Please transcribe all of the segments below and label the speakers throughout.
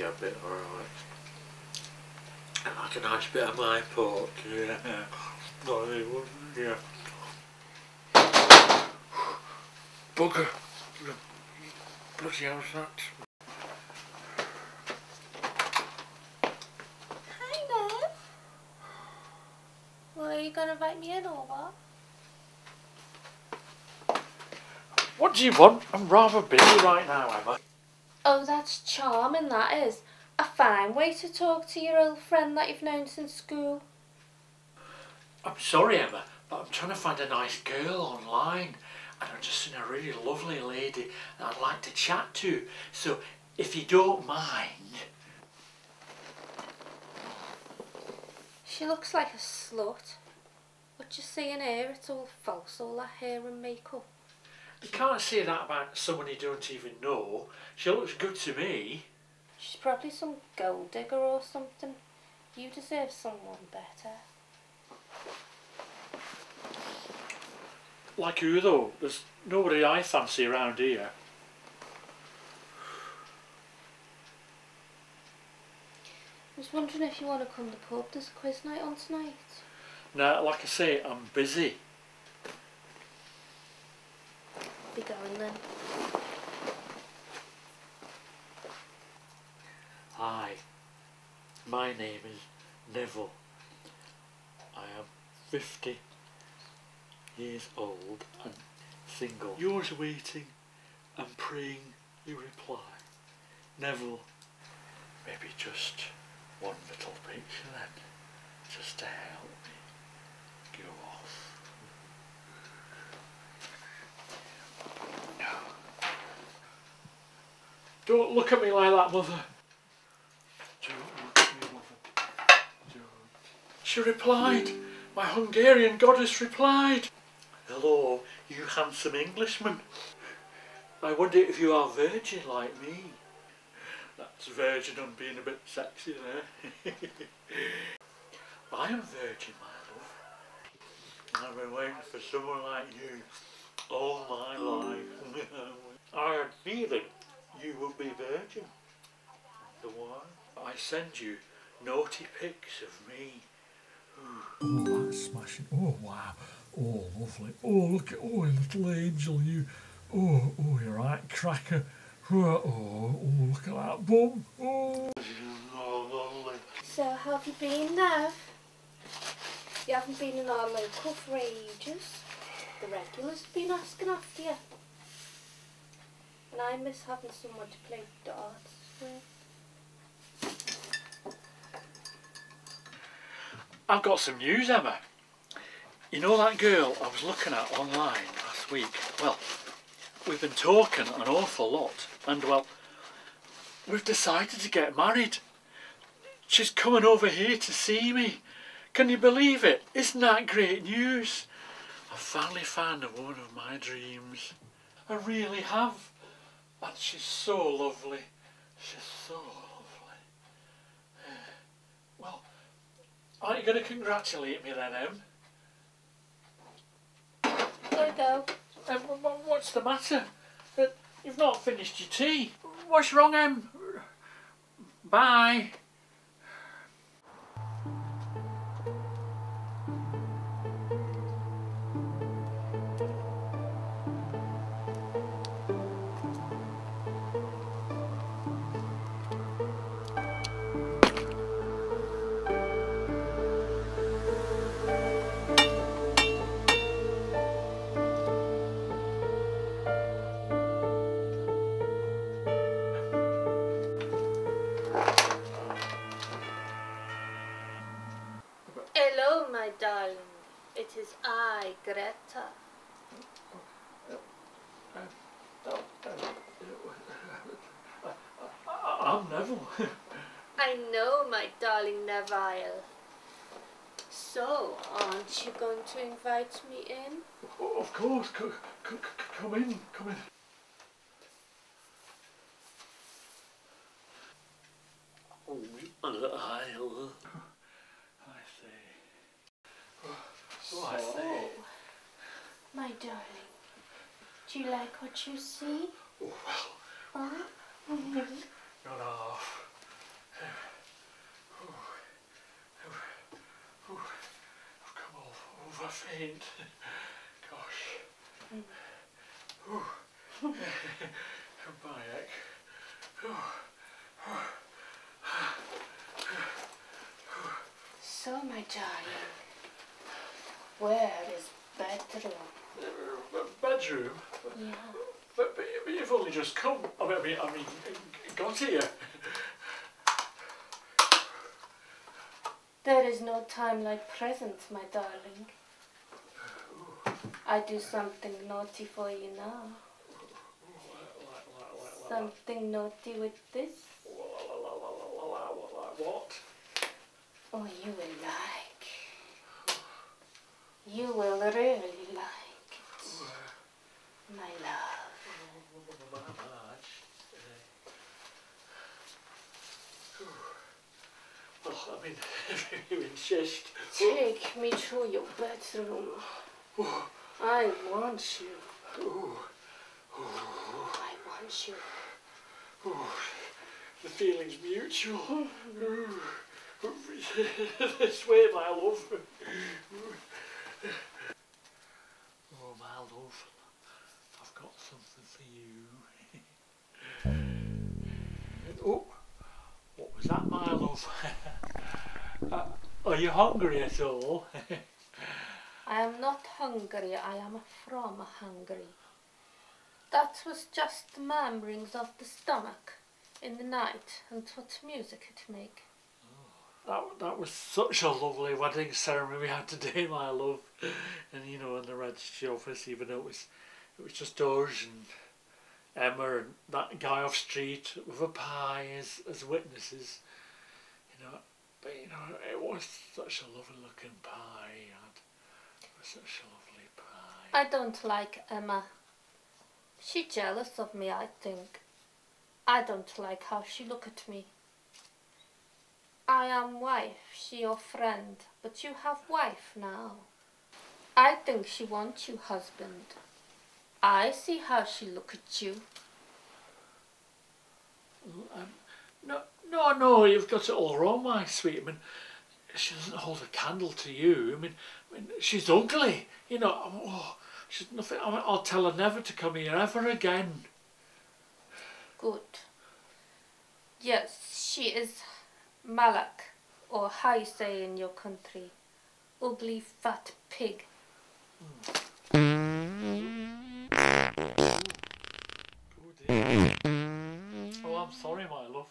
Speaker 1: I'll, I'll give you a bit, alright. And like a nice bit of my pork, yeah. No, they yeah. Bugger. Bloody hell's that?
Speaker 2: Hi, Nev. Well, are you going to invite me in or what?
Speaker 1: What do you want? I'm rather busy right now, Emma.
Speaker 2: Oh, that's charming, that is. A fine way to talk to your old friend that you've known since school.
Speaker 1: I'm sorry, Emma, but I'm trying to find a nice girl online. And I've just seen a really lovely lady that I'd like to chat to. So, if you don't mind...
Speaker 2: She looks like a slut. What you see in her, it's all false, all that hair and makeup.
Speaker 1: You can't say that about someone you don't even know. She looks good to me.
Speaker 2: She's probably some gold digger or something. You deserve someone better.
Speaker 1: Like you though? There's nobody I fancy around here.
Speaker 2: I was wondering if you want to come to the pub. There's a quiz night on tonight.
Speaker 1: Now, like I say, I'm busy.
Speaker 2: Be going then.
Speaker 1: Hi, my name is Neville. I am 50 years old and single. Yours waiting and praying you reply. Neville, maybe just one little picture then, just to help me go off. Don't look at me like that, mother. Don't look at me, mother. Don't. She replied. My Hungarian goddess replied. Hello, you handsome Englishman. I wonder if you are virgin like me. That's virgin on being a bit sexy there. I am virgin, my love. I've been waiting for someone like you all my life. I had feeling you will be virgin. The why? I send you naughty pics of me.
Speaker 3: Oh, that's smashing. Oh, wow. Oh, lovely. Oh, look at, oh, little angel, you. Oh, oh, you're right, cracker. Oh, oh, oh, look at that bum. Oh.
Speaker 1: Oh.
Speaker 2: So, how have you been now? You haven't been in our local for ages. The regulars have been asking after you. And I miss having someone to play darts with.
Speaker 1: I've got some news, Emma. You know that girl I was looking at online last week? Well, we've been talking an awful lot, and well, we've decided to get married. She's coming over here to see me. Can you believe it? Isn't that great news? I've finally found the woman of my dreams. I really have. And she's so lovely. She's so lovely. Well, aren't you going to congratulate me then, Em?
Speaker 2: Gotta go.
Speaker 1: Em, wh- wh- what's the matter? Uh, You've not finished your tea. What's wrong, Em? Bye.
Speaker 2: Know, my darling Neville. So, aren't you going to invite me in?
Speaker 1: Oh, of course, c- c- c- come in, come in. Oh, I, I see. Oh, I see.
Speaker 2: My darling, do you like what you see?
Speaker 1: Oh, well,
Speaker 2: Oh, mm-hmm.
Speaker 1: gone off. I've come all over faint. Gosh. Ooh. Bayek.
Speaker 2: so my darling, where is bedroom?
Speaker 1: Uh, Bedroom?
Speaker 2: Yeah.
Speaker 1: But, but, but you've only just come. I mean, I mean got here.
Speaker 2: There is no time like present, my darling. I do something naughty for you now. Something naughty with this.
Speaker 1: What?
Speaker 2: Oh, you will like. You will really like it, my love.
Speaker 1: Well, I mean, if you insist.
Speaker 2: Take me to your bedroom. I want you. I want you.
Speaker 1: The feeling's mutual. this way, my love. Oh, my love, I've got something for you. oh, what was that, my love? uh, are you hungry at all?
Speaker 2: I am not hungry, I am from Hungary. That was just the murmurings of the stomach in the night and what music it make.
Speaker 1: That, that was such a lovely wedding ceremony we had today, my love. And you know, in the registry office, even though it was, it was just us and Emma and that guy off street with a pie as, as witnesses. You know, but you know, it was such a lovely looking pie. he had. It was such lovely pie.
Speaker 2: I don't like Emma. She jealous of me, I think. I don't like how she look at me. I am wife, she your friend, but you have wife now. I think she wants you husband. I see how she look at you.
Speaker 1: Um, no, no, no, you've got it all wrong, my sweet. I mean, she doesn't hold a candle to you. I mean, I mean she's ugly. You know, oh, she's nothing. I mean, I'll tell her never to come here ever again.
Speaker 2: Good. Yes, she is Malak, or how you say in your country, ugly fat pig.
Speaker 1: Oh, oh I'm sorry, my love.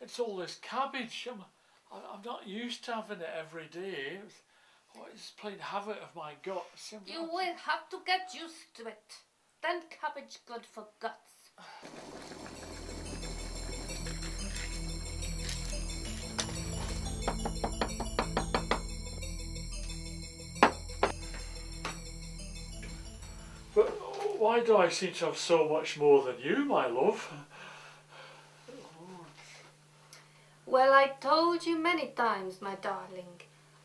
Speaker 1: It's all this cabbage. I'm, I- I'm not used to having it every day. It's, oh, it's playing havoc of my guts.
Speaker 2: You will have to get used to it. Then cabbage good for guts.
Speaker 1: But why do I seem to have so much more than you, my love?
Speaker 2: Well, I told you many times, my darling.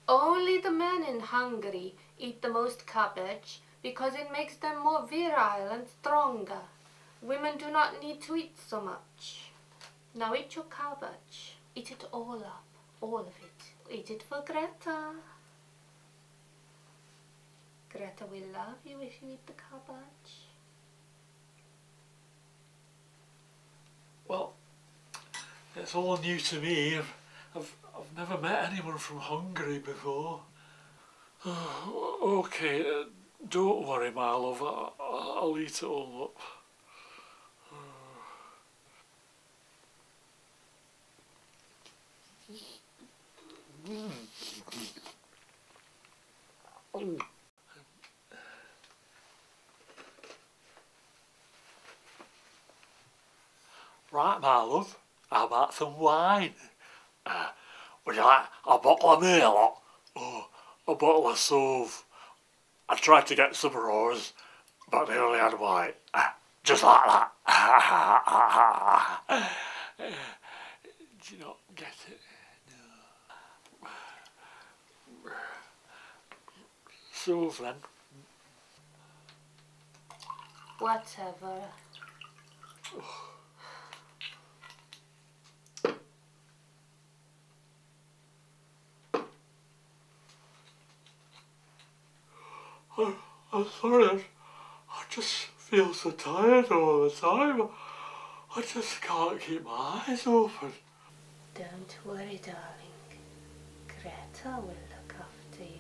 Speaker 2: Only the men in Hungary eat the most cabbage because it makes them more virile and stronger. Women do not need to eat so much. Now eat your cabbage. Eat it all up, all of it. Eat it for Greta. Greta will love you if you eat the cabbage.
Speaker 1: Well, it's all new to me. I've, I've, I've never met anyone from Hungary before. okay, uh, don't worry, my love. I, I'll eat it all up my love. How about some wine? Uh, would you like a bottle of Merlot? Or a bottle of Sauve? I tried to get some rose, but they only had white. Uh, just like that. Do you not get it? No. Sauve then.
Speaker 2: Whatever.
Speaker 1: I, I, I just feel so tired all the time. I just can't keep my eyes open.
Speaker 2: Don't worry, darling. Greta will look after you.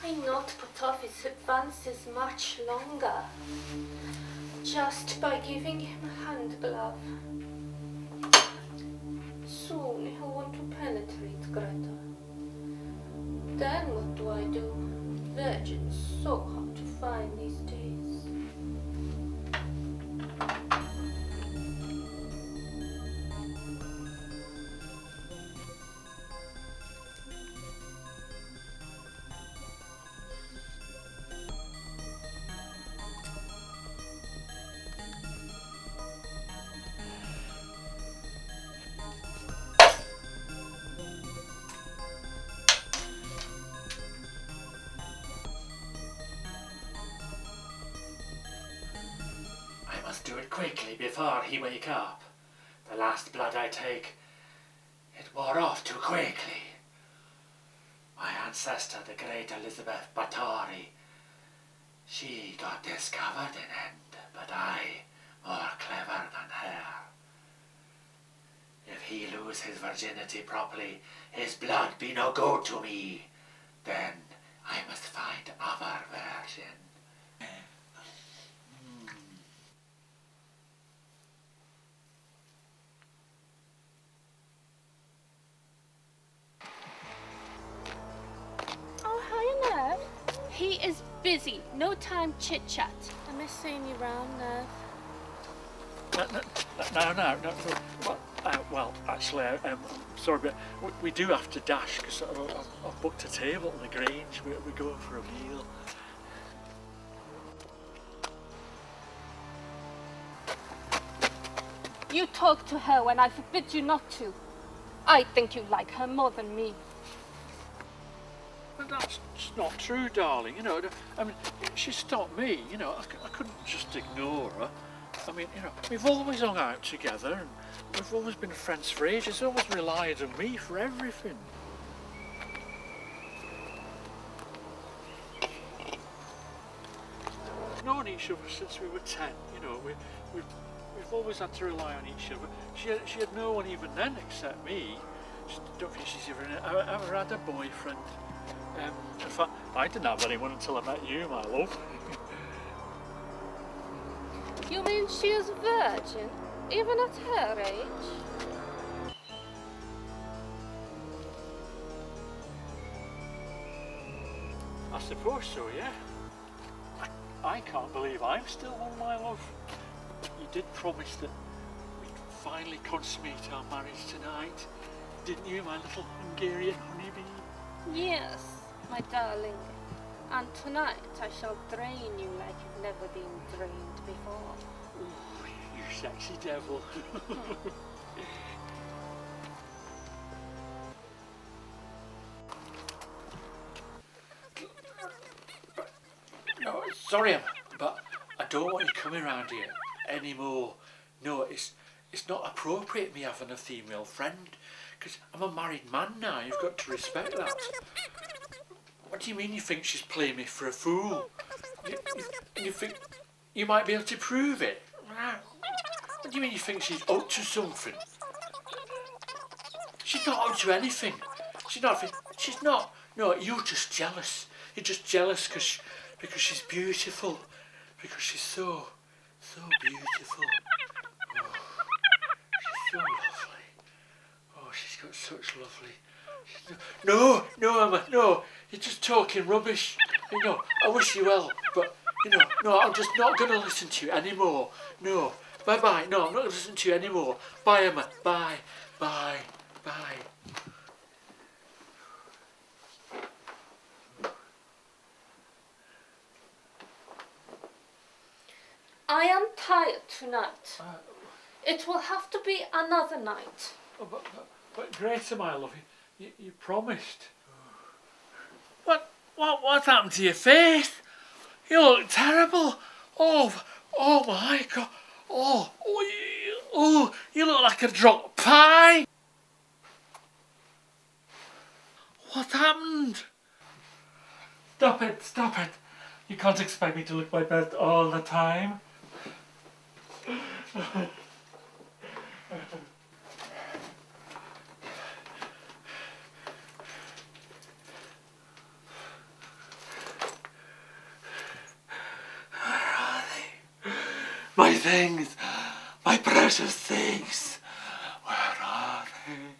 Speaker 2: Why put off his advances much longer? Just by giving him a hand glove. Soon he'll want to penetrate Greta. Then what do I do? Virgin's so hard to find
Speaker 4: quickly before he wake up. The last blood I take, it wore off too quickly. My ancestor, the great Elizabeth Bathory, she got discovered in end, but I more clever than her. If he lose his virginity properly, his blood be no good to me. Then I must find other virgin.
Speaker 2: Busy. No time chit chat. I miss seeing you round, Nev.
Speaker 1: No, no, no, no. Well, uh, well, actually, I, um, I'm sorry, but we, we do have to dash because I've, I've, I've booked a table at the Grange. We're, we're going for a meal.
Speaker 2: You talk to her when I forbid you not to. I think you like her more than me.
Speaker 1: That's not true, darling. You know, I mean, she stopped me. You know, I, I couldn't just ignore her. I mean, you know, we've always hung out together and we've always been friends for ages. She's always relied on me for everything. Known each other since we were 10. You know, we, we've, we've always had to rely on each other. She she had no one even then except me. She don't think she's ever, ever, had a boyfriend. Um, in fact, I didn't have anyone until I met you, my love.
Speaker 2: You mean she is a virgin, even at her age?
Speaker 1: I suppose so, yeah. I, I can't believe I'm still one, my love. You did promise that we'd finally consummate our marriage tonight, didn't you, my little Hungarian honeybee?
Speaker 2: Yes, my darling. And tonight I shall drain you like you've never been drained before.
Speaker 1: Ooh, you sexy devil. no, sorry, Emma, but I don't want you coming around here anymore. No, it's it's not appropriate me having a female friend because I'm a married man now. You've got to respect that. What do you mean you think she's playing me for a fool? You, you, you think you might be able to prove it? What do you mean you think she's up to something? She's not up to anything. She's not. She's not. No, you're just jealous. You're just jealous because because she's beautiful. Because she's so so beautiful. Oh, she's so lovely. Oh, she's got such lovely. No, no, Emma, no. You're just talking rubbish. You know, I wish you well, but you know, no, I'm just not going to listen to you anymore. No, bye bye. No, I'm not going to listen to you anymore. Bye, Emma. Bye, bye, bye.
Speaker 2: I am tired tonight.
Speaker 1: Uh,
Speaker 2: It will have to be another night.
Speaker 1: oh, but, but, but Greta, my love, you, you, promised. What, what, what happened to your face? You look terrible. Oh, oh my God. Oh, oh, you, oh, you look like a dropped pie. What happened?
Speaker 4: Stop it, stop it. You can't expect me to look my best all the time.
Speaker 1: My things, my precious things. Where are they?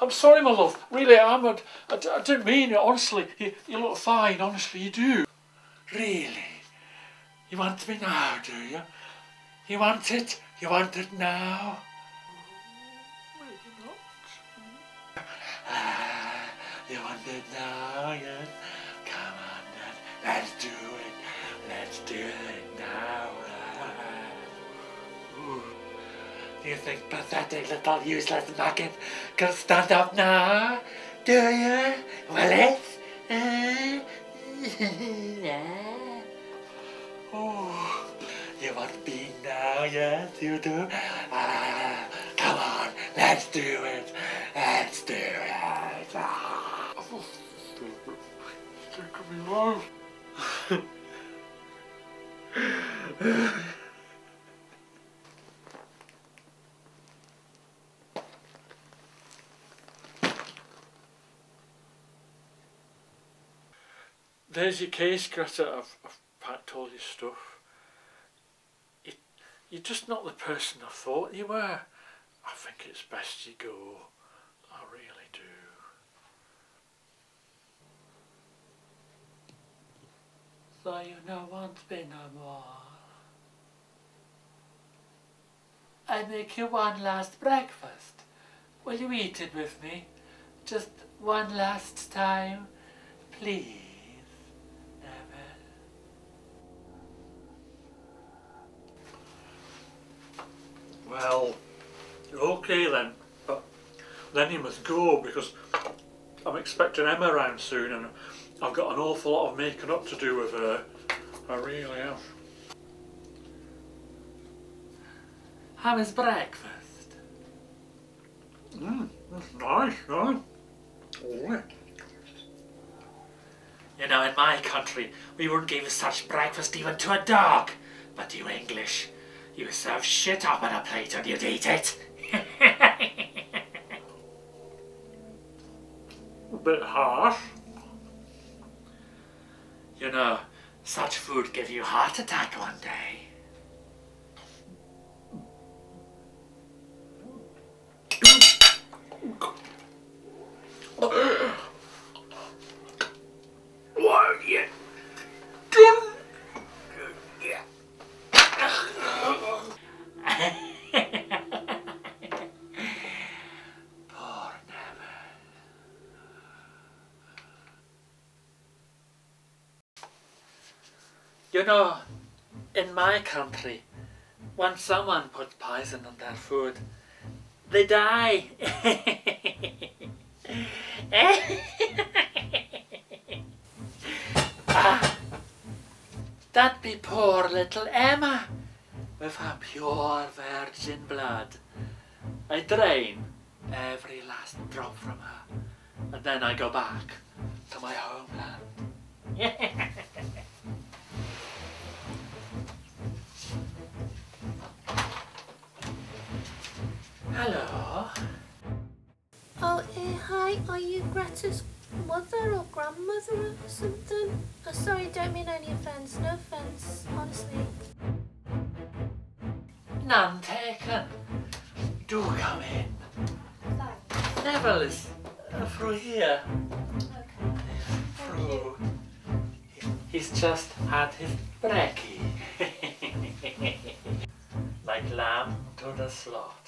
Speaker 1: I'm sorry, my love. Really, I'm. A, I, d- I didn't mean it. Honestly, you, you look fine. Honestly, you do. Really? You want me now, do you? You want it? You want it now? Maybe not. You want it now, yes? Come on then, let's do it. Let's do it now. Ooh. Do you think pathetic little useless maggot can stand up now? Do you? Well, let's. Uh, yeah. Oh, you want to be now, yes, you do? Ah, come on, let's do it. Let's do it. Ah. Me. There's your case, Greta. I've, I've packed all your stuff. You, you're just not the person I thought you were. I think it's best you go. I really do. So you no want me no more. I make you one last breakfast. Will you eat it with me? Just one last time, please. Well, okay then, but then you must go because I'm expecting Emma around soon and I've got an awful lot of making up to do with her. I really have. How is breakfast? Mmm, that's nice, nice. Oh,
Speaker 4: You know, in my country, we wouldn't give such breakfast even to a dog. But you English, you serve shit up on a plate and you'd eat it.
Speaker 1: a bit harsh.
Speaker 4: You know, such food give you heart attack one day.
Speaker 1: What have you done?
Speaker 4: Poor Neville.
Speaker 1: You know, in my country, when someone puts poison on their food, they die. ah, that be poor little Emma with her pure virgin blood. I drain every last drop from her, and then I go back to my homeland.
Speaker 2: hi, are you Greta's mother or grandmother or something? Oh, sorry, don't mean any offence, no offence, honestly.
Speaker 1: None taken. Do come in.
Speaker 2: Thanks.
Speaker 1: Neville is uh, through here.
Speaker 2: Okay.
Speaker 1: Through. He's just had his brekkie. like lamb to the slaughter.